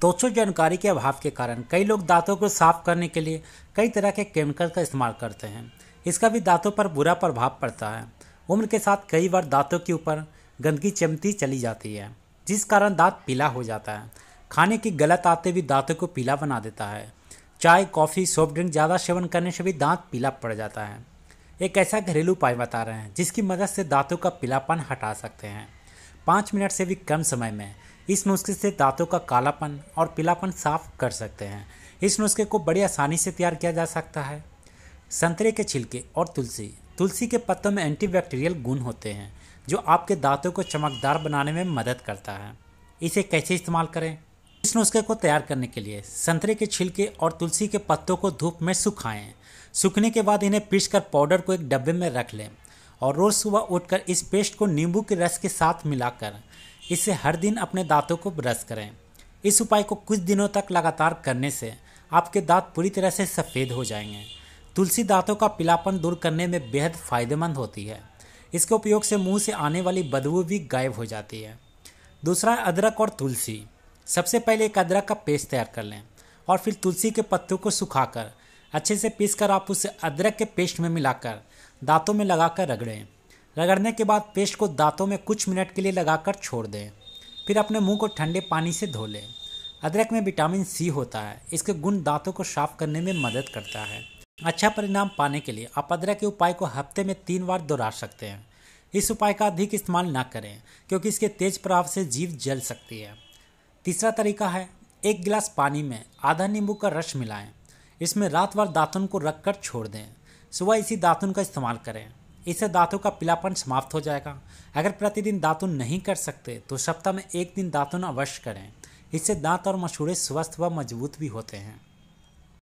दोस्तों जानकारी के अभाव के कारण कई लोग दांतों को साफ़ करने के लिए कई तरह के केमिकल का इस्तेमाल करते हैं। इसका भी दांतों पर बुरा प्रभाव पड़ता है। उम्र के साथ कई बार दांतों के ऊपर गंदगी चमती चली जाती है, जिस कारण दांत पीला हो जाता है। खाने की गलत आते भी दांतों को पीला बना देता है। चाय, कॉफ़ी, सॉफ्ट ड्रिंक ज़्यादा सेवन करने से भी दांत पीला पड़ जाता है। एक ऐसा घरेलू उपाय बता रहे हैं जिसकी मदद से दांतों का पीलापन हटा सकते हैं। पाँच मिनट से भी कम समय में इस नुस्खे से दांतों का कालापन और पीलापन साफ़ कर सकते हैं। इस नुस्खे को बड़ी आसानी से तैयार किया जा सकता है। संतरे के छिलके और तुलसी। तुलसी के पत्तों में एंटीबैक्टीरियल गुण होते हैं, जो आपके दांतों को चमकदार बनाने में मदद करता है। इसे कैसे इस्तेमाल करें? इस नुस्खे को तैयार करने के लिए संतरे के छिलके और तुलसी के पत्तों को धूप में सुखाएँ। सूखने के बाद इन्हें पीस कर पाउडर को एक डब्बे में रख लें और रोज़ सुबह उठकर इस पेस्ट को नींबू के रस के साथ मिलाकर इसे हर दिन अपने दांतों को ब्रश करें। इस उपाय को कुछ दिनों तक लगातार करने से आपके दांत पूरी तरह से सफ़ेद हो जाएँगे। तुलसी दांतों का पीलापन दूर करने में बेहद फ़ायदेमंद होती है। इसके उपयोग से मुँह से आने वाली बदबू भी गायब हो जाती है। दूसरा, अदरक और तुलसी। सबसे पहले एक अदरक का पेस्ट तैयार कर लें और फिर तुलसी के पत्तों को सुखाकर अच्छे से पीस कर आप उसे अदरक के पेस्ट में मिलाकर दांतों में लगाकर रगड़ें। रगड़ने के बाद पेस्ट को दांतों में कुछ मिनट के लिए लगाकर छोड़ दें। फिर अपने मुँह को ठंडे पानी से धो लें। अदरक में विटामिन सी होता है। इसके गुण दांतों को साफ़ करने में मदद करता है। अच्छा परिणाम पाने के लिए आप अदरक के उपाय को हफ़्ते में तीन बार दोहरा सकते हैं। इस उपाय का अधिक इस्तेमाल ना करें, क्योंकि इसके तेज प्रभाव से जीव जल सकती है। तीसरा तरीका है, एक गिलास पानी में आधा नींबू का रस मिलाएँ। इसमें रात भर दातुन को रखकर छोड़ दें। सुबह इसी दातुन का इस्तेमाल करें। इससे दांतों का पीलापन समाप्त हो जाएगा। अगर प्रतिदिन दातुन नहीं कर सकते तो सप्ताह में एक दिन दातुन अवश्य करें। इससे दांत और मसूड़े स्वस्थ व मज़बूत भी होते हैं।